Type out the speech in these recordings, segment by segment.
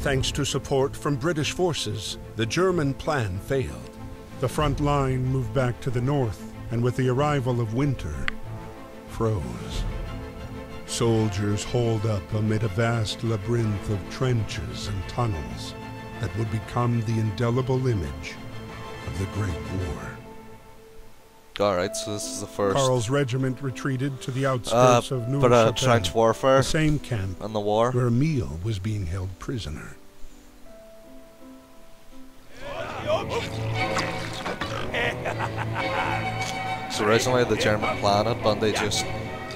Thanks to support from British forces, the German plan failed. The front line moved back to the north, and with the arrival of winter, froze. Soldiers holed up amid a vast labyrinth of trenches and tunnels that would become the indelible image of the Great War. Alright, so this is the first Karl's regiment retreated to the uh, outskirts of bit of Neuve trench warfare the same camp and the war. where Emile was being held prisoner. So originally the German plan had been they just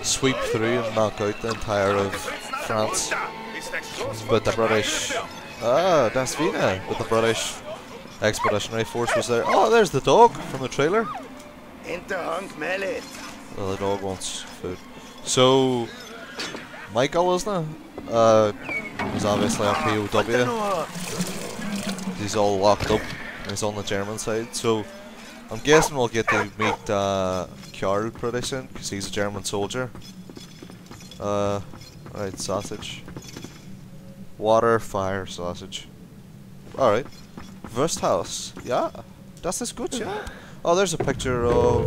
sweep through and knock out the entire of France. But the British Ah, Das Wiener but the British expeditionary force was there. Oh there's the dog from the trailer. Well the dog wants food. So Michael isn't it? Uh he's obviously a POW. He's all locked up. He's on the German side, so I'm guessing we'll get to meet uh, Karl pretty soon because he's a German soldier. Uh, right, sausage. Water, fire, sausage. Alright. Wursthaus. Yeah. Das ist gut, yeah. Oh, there's a picture of.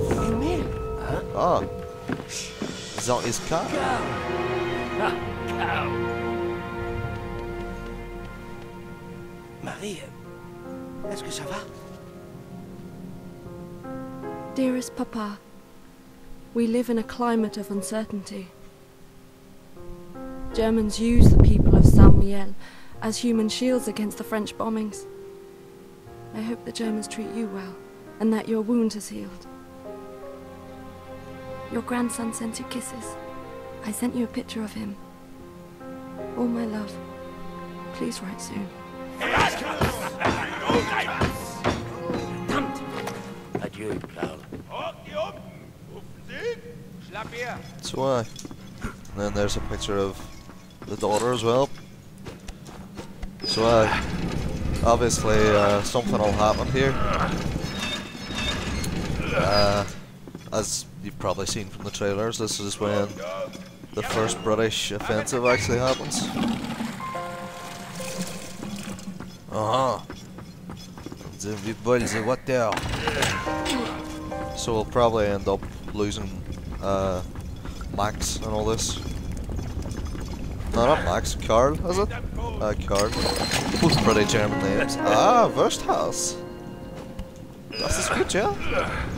Ah. That is Karl. Marie, est-ce que ça va Dearest Papa, we live in a climate of uncertainty. Germans use the people of Saint-Mihiel as human shields against the French bombings. I hope the Germans treat you well, and that your wound has healed. Your grandson sent you kisses. I sent you a picture of him. All my love. Please write soon. Adieu, Karl. So, uh, and then there's a picture of the daughter as well. So, uh, obviously, uh, something will happen here. Uh, as you've probably seen from the trailers, this is when the first British offensive actually happens. Uh huh. The people, the water. So we'll probably end up losing uh, Max and all this. No, not Max, Karl, is it? Uh, Karl. Both pretty German names. Ah, Wursthaus. Das ist gut?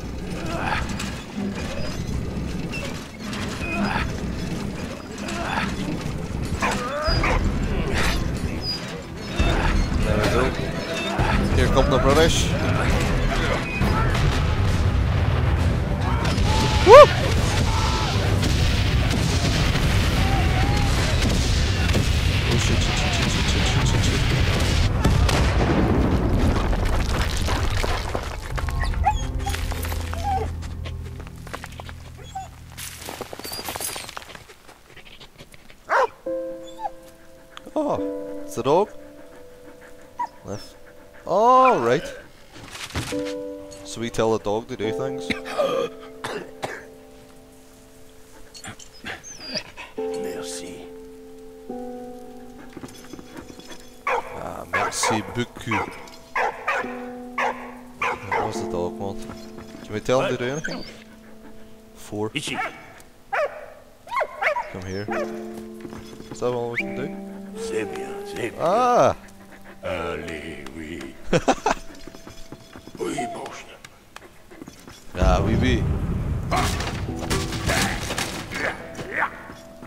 There we go. Here. Woo! Oh Oh, it's the dog. Left. Oh, right. So we tell the dog to do things. Merci. Ah, merci beaucoup. What was the dog want? Can we tell him to do anything? Four. Come here. Is that all we can do? C'est bien, c'est bien. Ah! Allez, oui. oui, mon chien. Ah, oui, oui.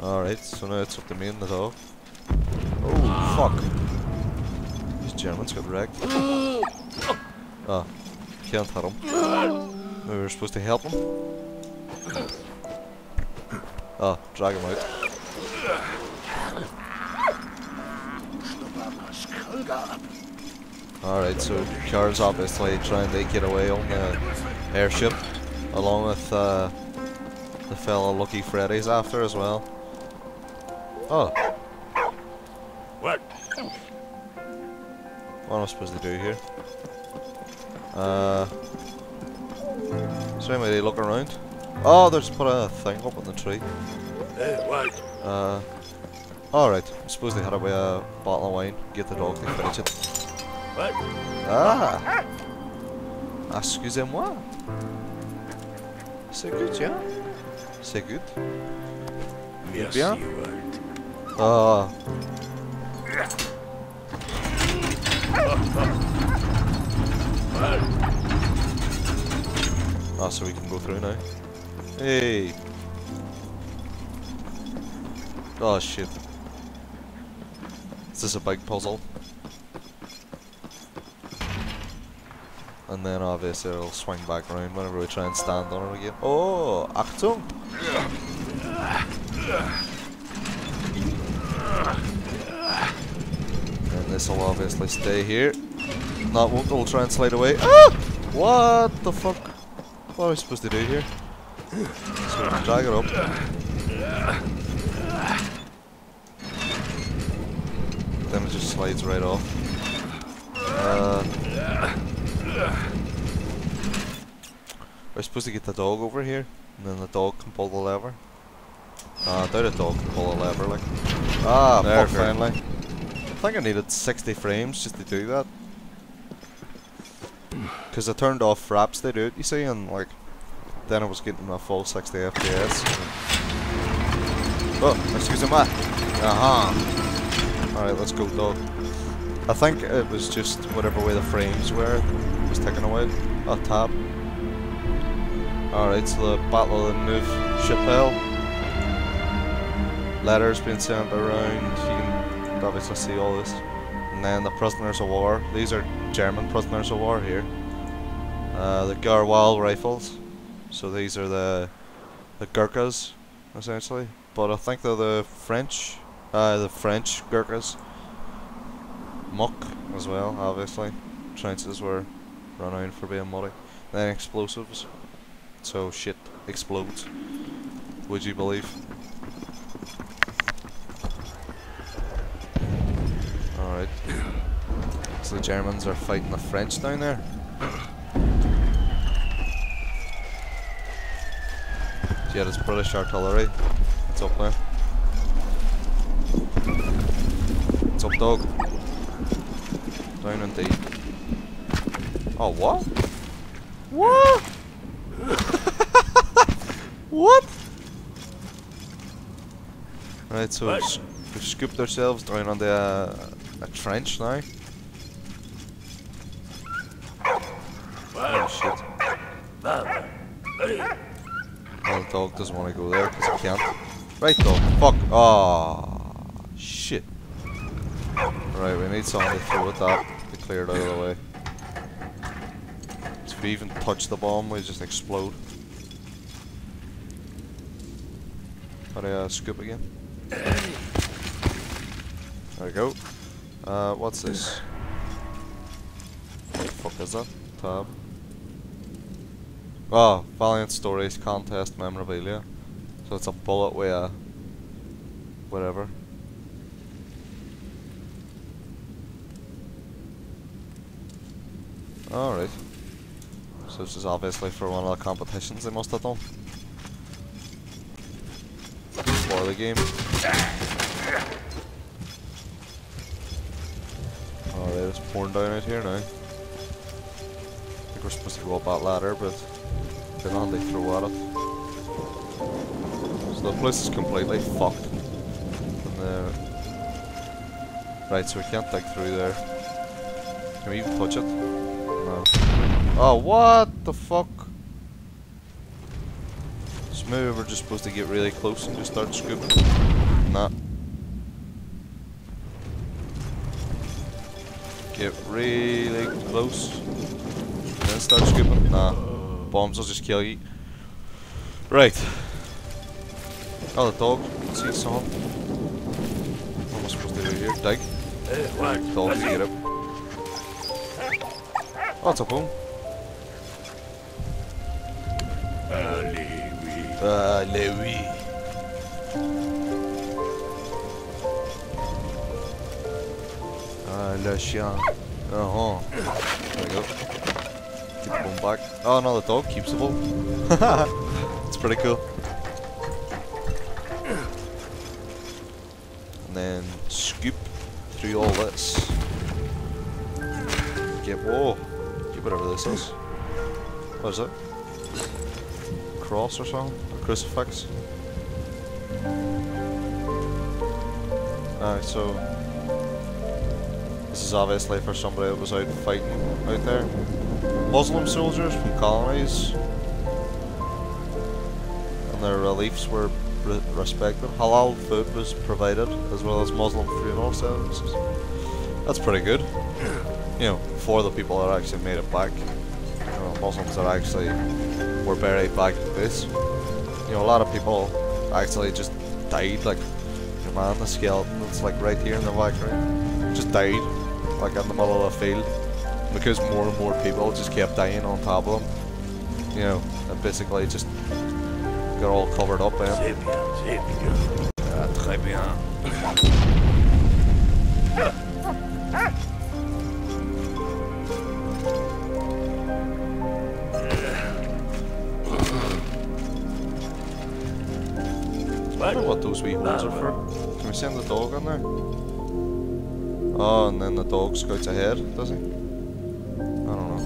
Alright, so now it's up to me and the dog. Oh, fuck. These Germans got wrecked. Ah, can't hurt him. We were supposed to help him. Ah, drag him out. Alright, so Karl's obviously trying to get away on the airship, along with uh, the fellow Lucky Freddie's after as well. Oh, What what am I supposed to do here? Uh, is there any way to look around? Oh, there's put a thing up on the tree. Eh, what Uh, Alright, I suppose they had a bottle of wine, get the dog to finish it. What? Ah Excusez-moi. C'est good, yeah? C'est good. Merci, Bien. Ah. Ah, so we can go through now. Hey. Oh shit. This is a big puzzle? And then obviously it'll swing back around whenever we try and stand on it again. Oh, Achtung! And this will obviously stay here. That won't, it'll try and slide away. Ah! What the fuck? What are we supposed to do here? So drag it up. Then it just slides right off. Uh, we're supposed to get the dog over here, and then the dog can pull the lever. Ah, I doubt a dog can pull a lever, like. Ah, There, fuck, finally. I think I needed 60 frames just to do that. Because I turned off fraps to do it, you see, and like, then I was getting a full 60 FPS. Oh, excuse me. Uh-huh. Alright, let's go, dog. I think it was just whatever way the frames were was taken away. Oh, tab. Alright, so the Battle of the Neuve Chapelle. Letters being sent around. You can obviously see all this. And then the prisoners of war. These are German prisoners of war here. Uh, the Garhwal rifles. So these are the the Gurkhas, essentially. But I think they're the French. Uh, the French Gurkhas. Muck as well, obviously. Trenches were renowned for being muddy. Then explosives. So shit explodes. Would you believe? Alright. So the Germans are fighting the French down there. Yeah, it's British artillery. It's up there. It's up, dog. Down and deep. Oh, what? What? what? Right, so we've, we've scooped ourselves down on the uh, a trench now. Oh shit. Oh, the dog doesn't want to go there because he can't. Right, dog. Fuck. Oh, shit. Right, we need something to throw at that to clear it out of the way. If we even touch the bomb, we just explode. Do I uh, scoop again? There we go. Uh, what's this? What the fuck is that? Tab. Oh, Valiant Stories Contest Memorabilia. So it's a bullet with a... whatever. Alright. So this is obviously for one of the competitions they must have done. For the game. Alright, it's pouring down out here now. I think we're supposed to go up that ladder, but then on they throw at it. So the place is completely fucked. Right, so we can't dig through there. Can we even touch it? Oh, what the fuck? So maybe we're just supposed to get really close and just start scooping. Nah. Get really close. And then start scooping. Nah. Bombs will just kill you. Right. Oh, the dog. See some. What am I supposed to do here? Dig. Dog get up. Oh, it's up home. Allez, oui. Uh, Louis. Ah, le chien. Uh huh. There we go. Keep the bone back. Oh no, the dog keeps the bone. it's pretty cool. And then scoop through all this. Get whoa, get whatever this is. What is it? Cross or something? A crucifix? Alright, so this is obviously for somebody that was out fighting out there. Muslim soldiers from colonies and their reliefs were re respected. Halal food was provided as well as Muslim funeral services. That's pretty good. You know, for the people that actually made it back. You know, Muslims that actually were buried back at this. You know, a lot of people actually just died, like your man, the skeleton that's like right here in the background, just died, like in the middle of the field, because more and more people just kept dying on top of them. You know, and basically just got all covered up in. C'est bien. Ah, très bien. What those wee holes are for. Can we send the dog on there? Oh, and then the dog scouts ahead, does he? I don't know.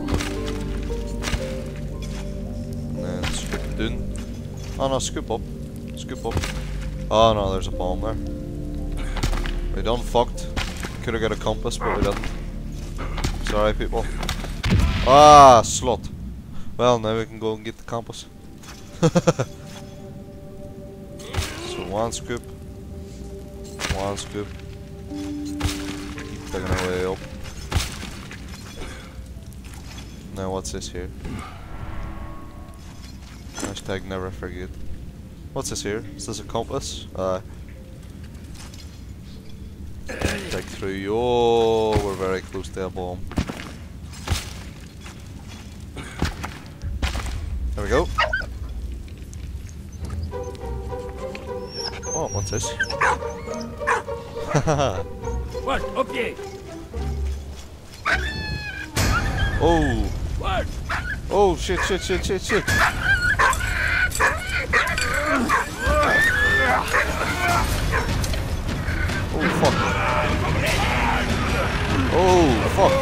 And then scoop down. Oh no, scoop up. Scoop up. Oh no, there's a bomb there. We done fucked. Could have got a compass, but we didn't. Sorry, people. Ah, slut. Well, now we can go and get the compass. One scoop, one scoop. Keep digging our way up. Now what's this here? Hashtag never forget. What's this here? Is this a compass? Uh. Dig through. Oh, we're very close to a bomb. There we go. coś? What? Okay. Shit shit shit shit shit. Oh fuck. Oh fuck.